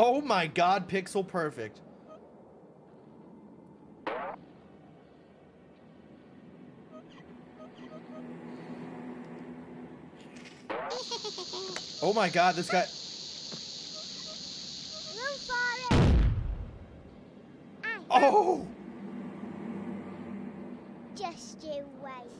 Oh my god, pixel perfect. Oh my god, this guy. Oh! Just you wait.